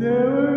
Deus.